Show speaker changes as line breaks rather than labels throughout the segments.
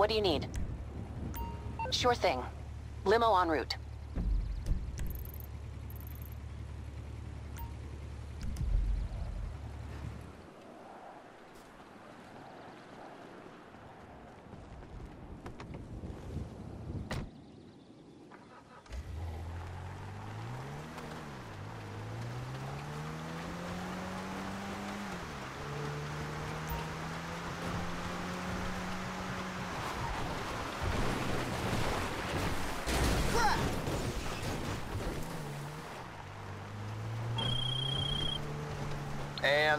What do you need? Sure thing. Limo en route.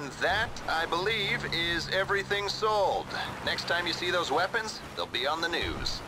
And that, I believe, is everything sold. Next time you see those weapons, they'll be on the news.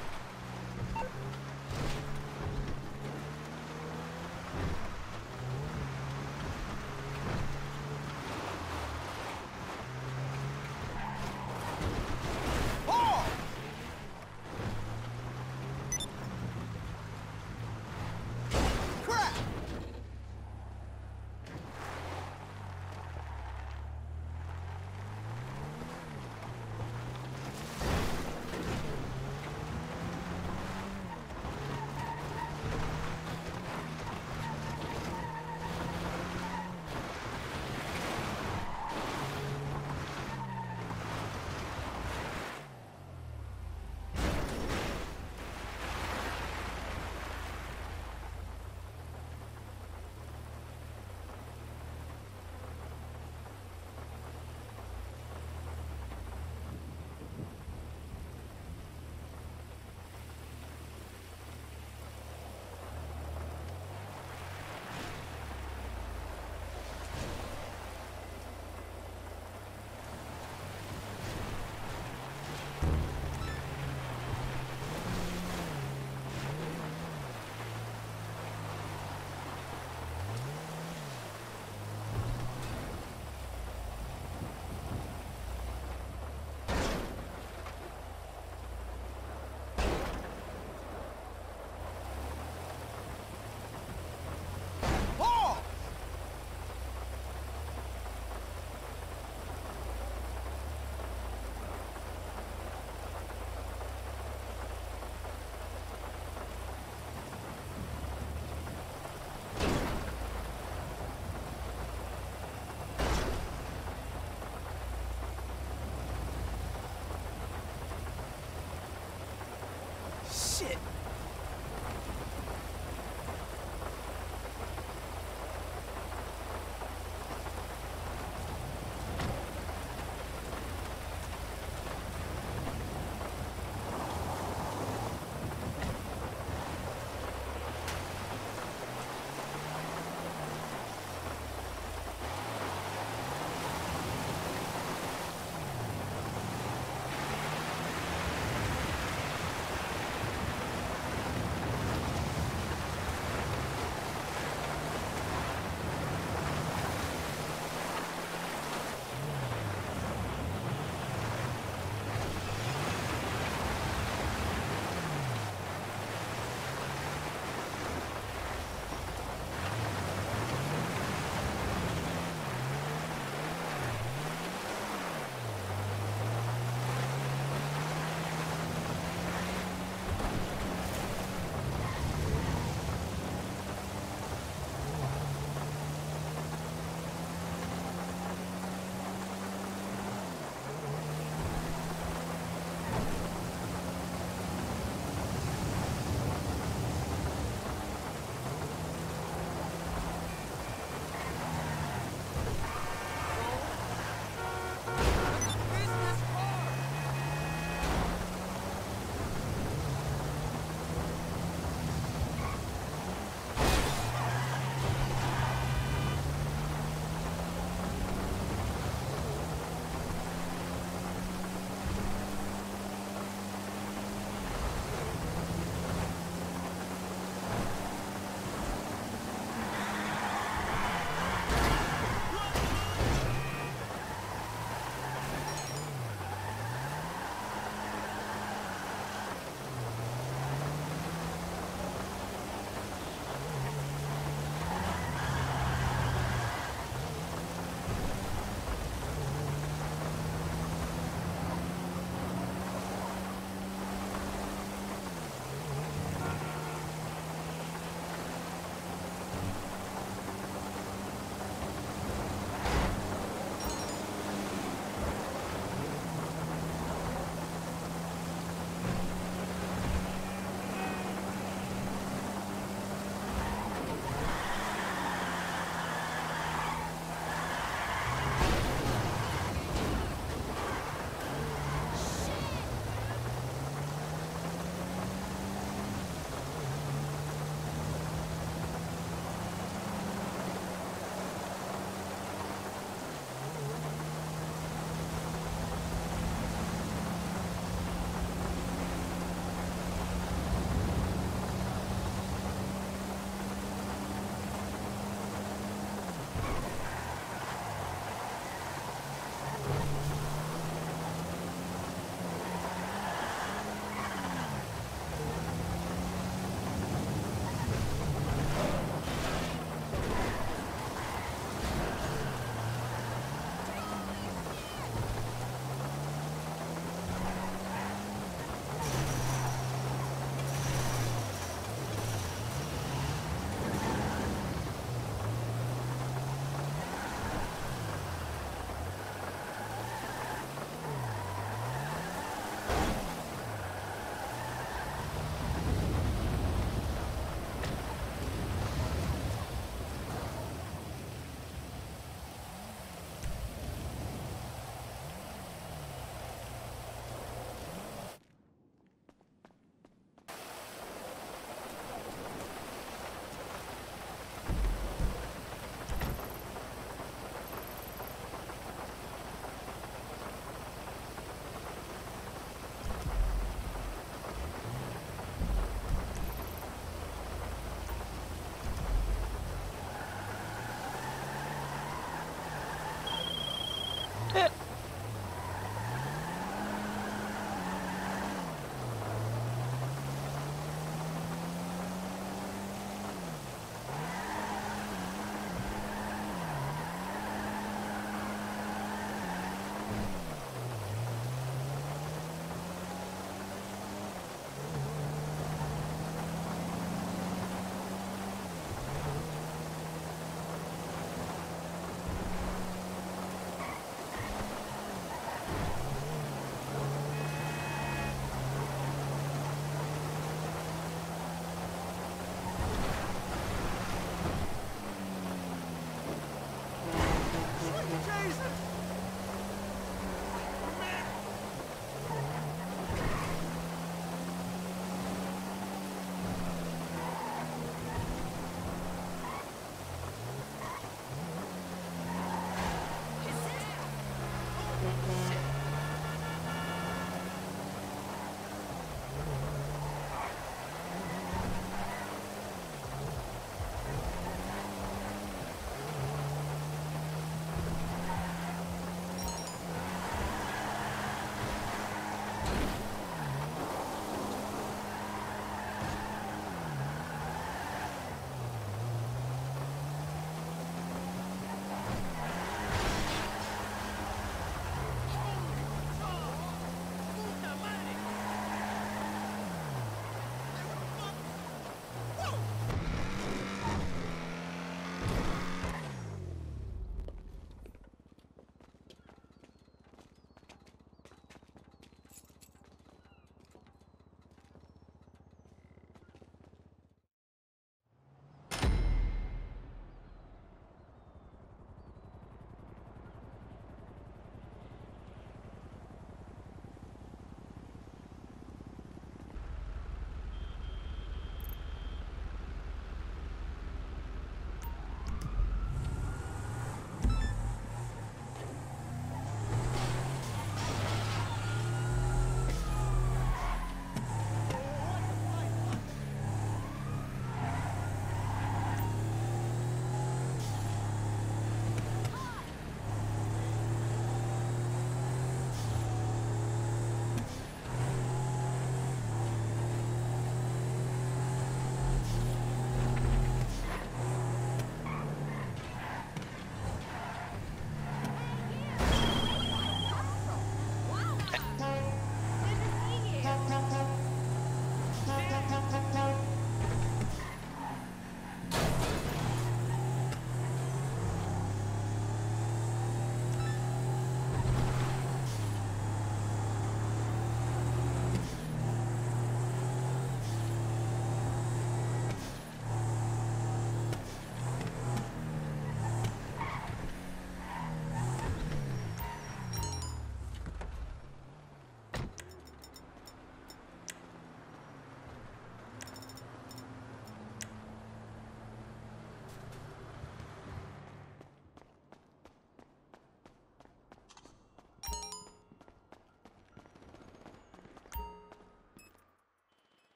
Shit!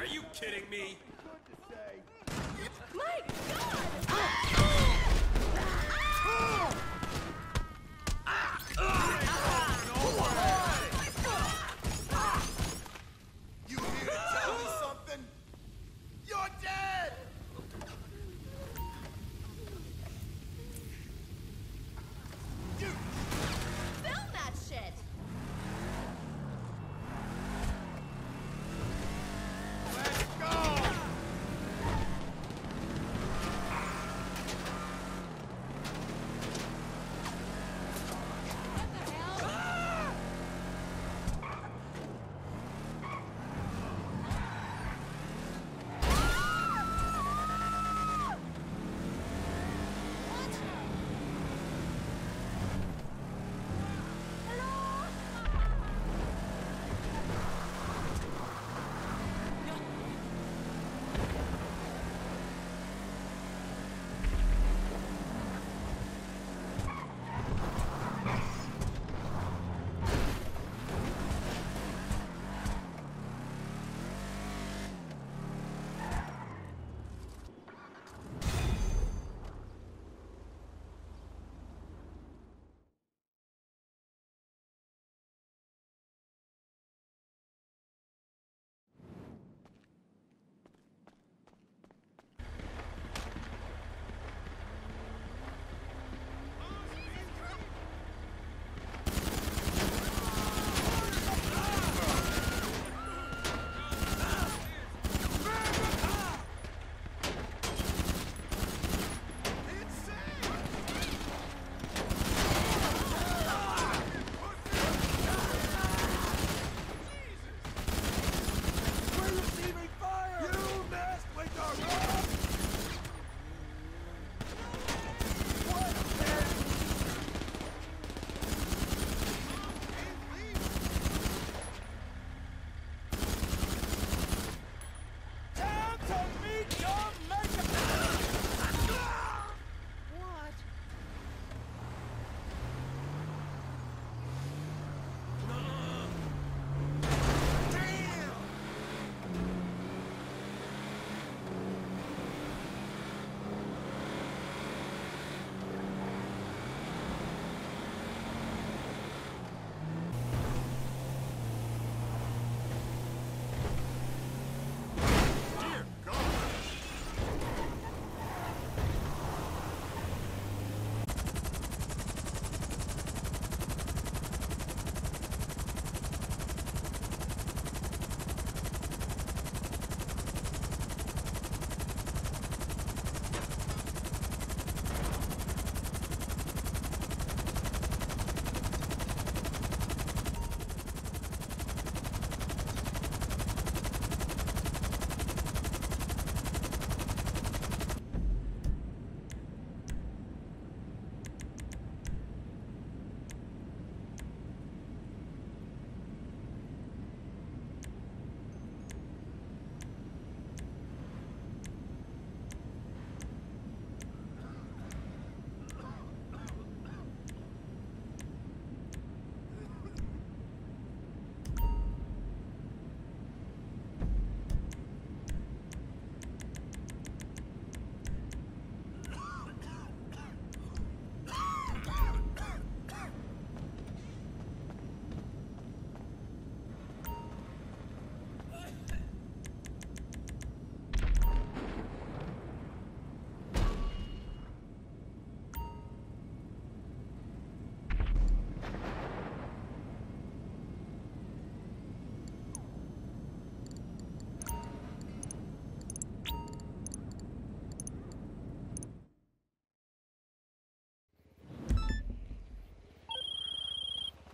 Are
you kidding me?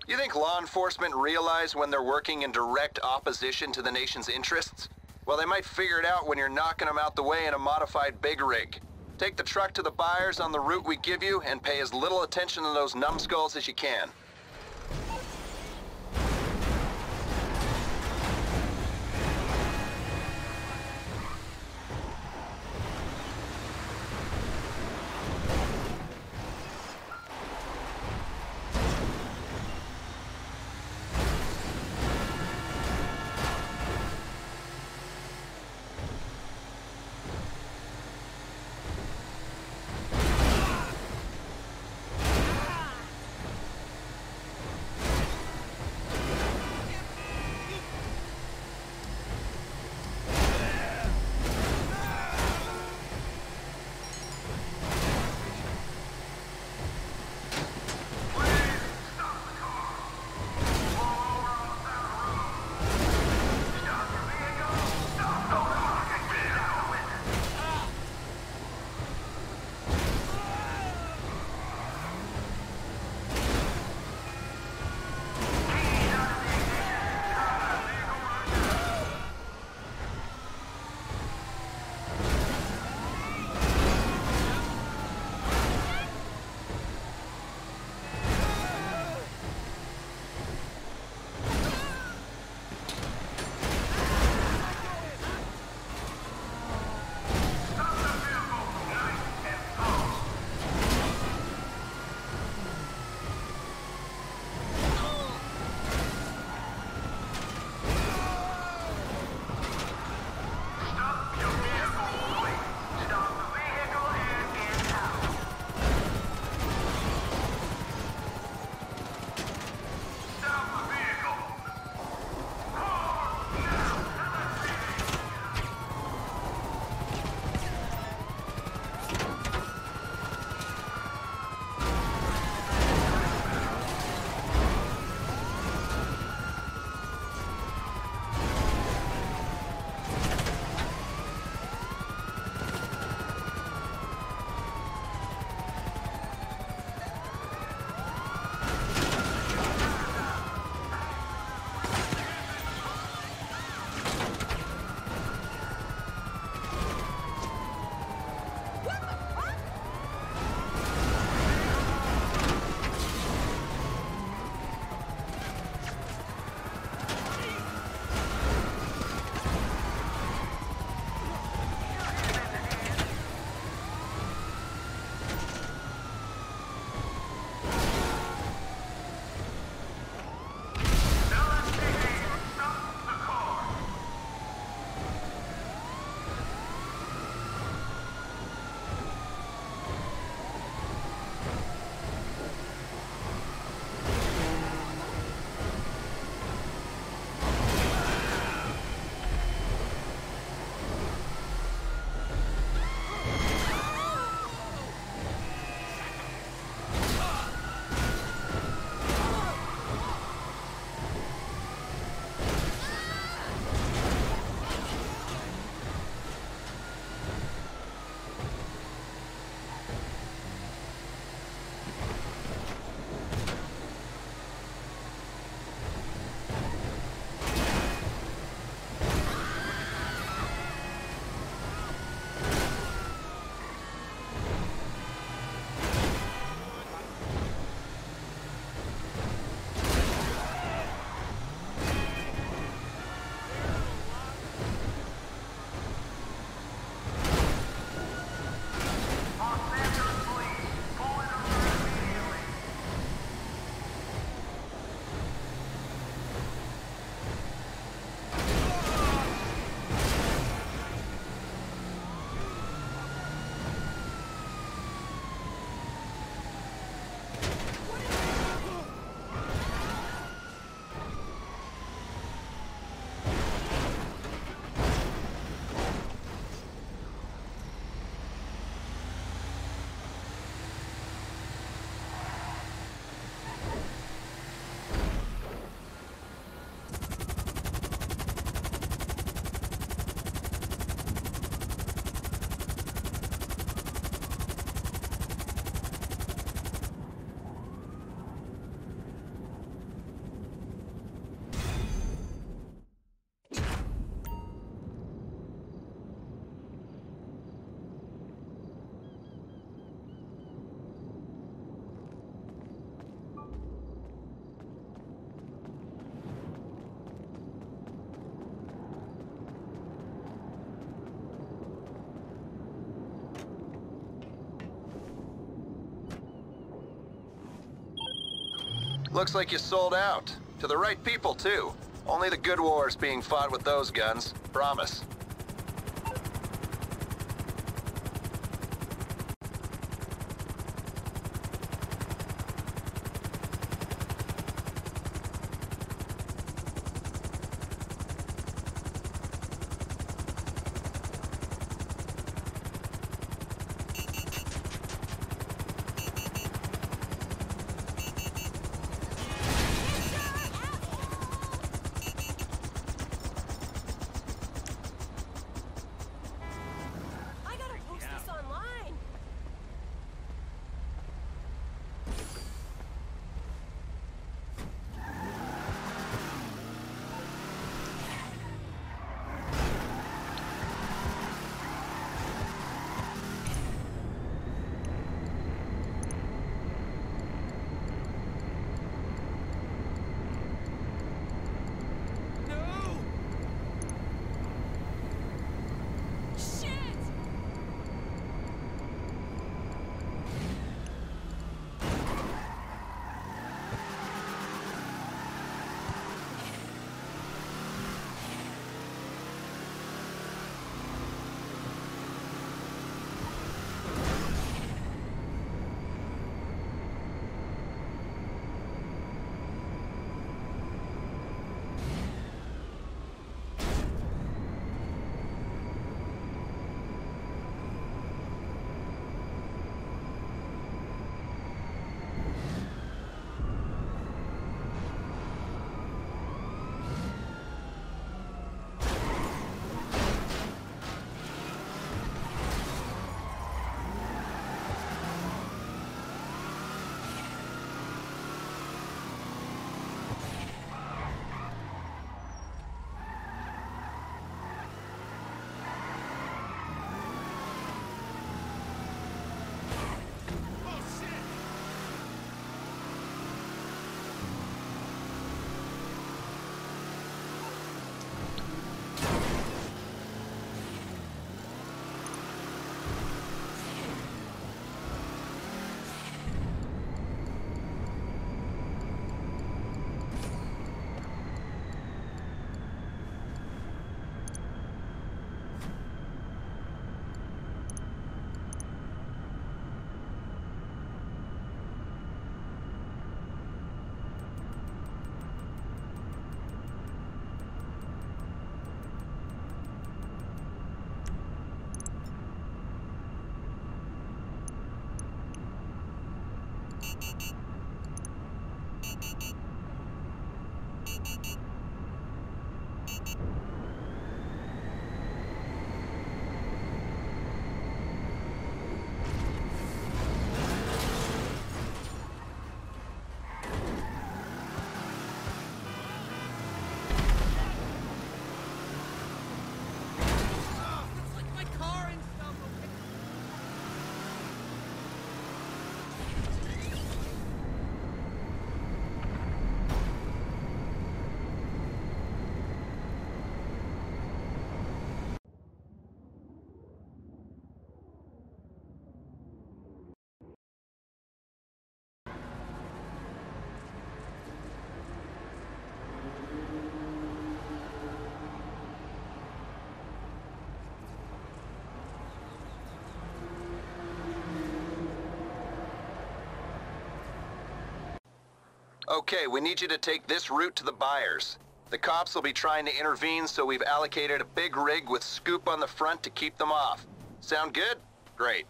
You
think law enforcement realize when they're working in direct opposition to the nation's interests? Well, they might figure it out when you're knocking them out the way in a modified big rig. Take the truck to the buyers on the route we give you and pay as little attention to those numbskulls as you can. Looks like you sold out. To the right people, too. Only the good wars being fought with those guns. Promise.
Okay,
we need you to take this route to the buyers. The cops will be trying to intervene, so we've allocated a big rig with scoop on the front to keep them off. Sound good? Great.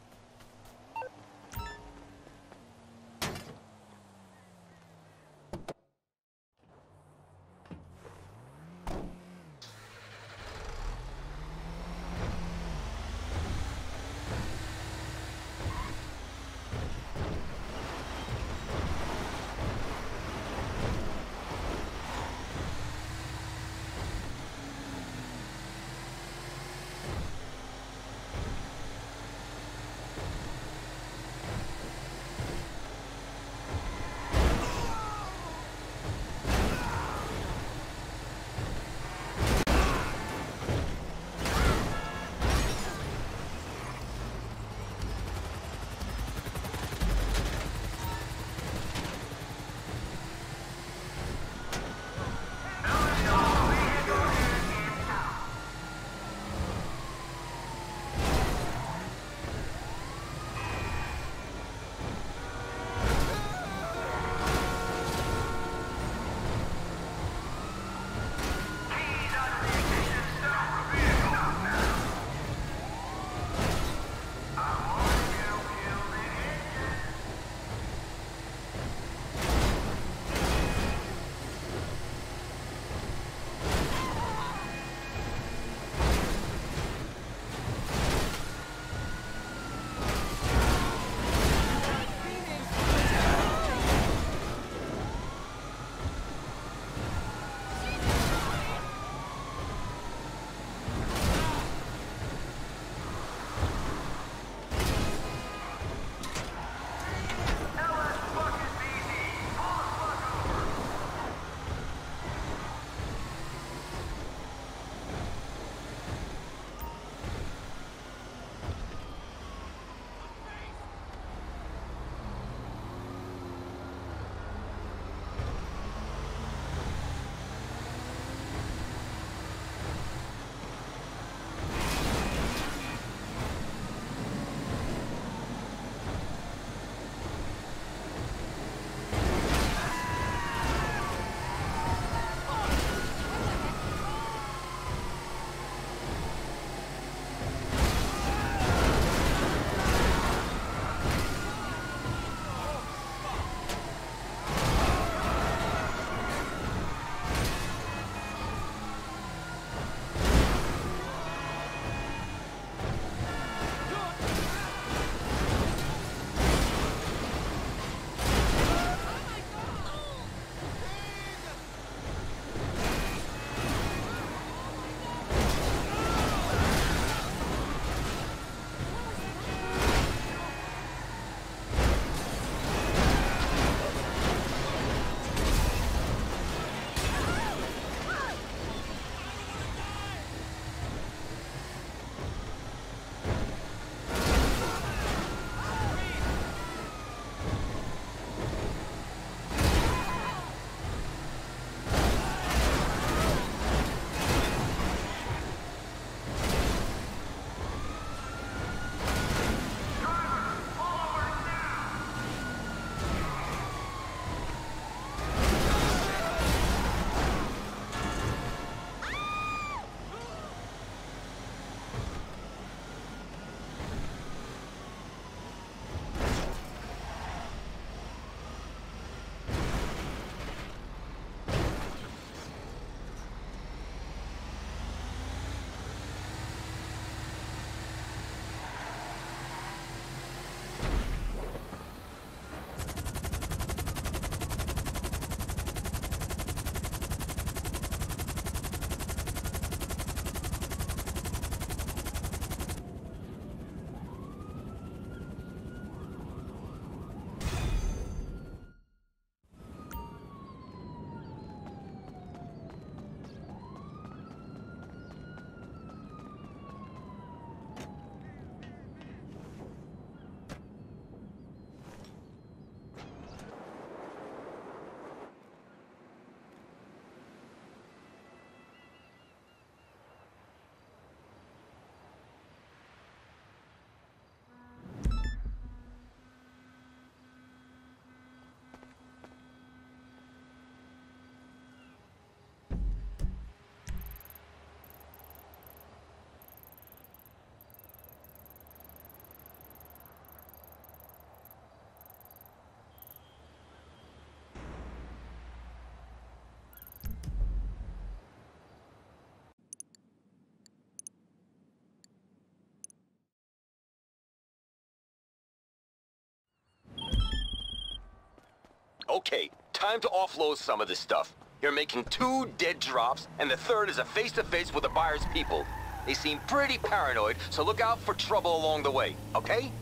Okay, time to offload some of this stuff. You're making two dead drops, and the third is a face-to-face with the buyer's people. They seem pretty paranoid, so look out for trouble along the way, okay?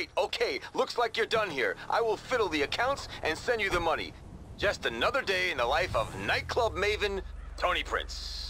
Great, okay. Looks like you're done here. I will fiddle the accounts and send you the money. Just another day in the life of nightclub maven, Tony Prince.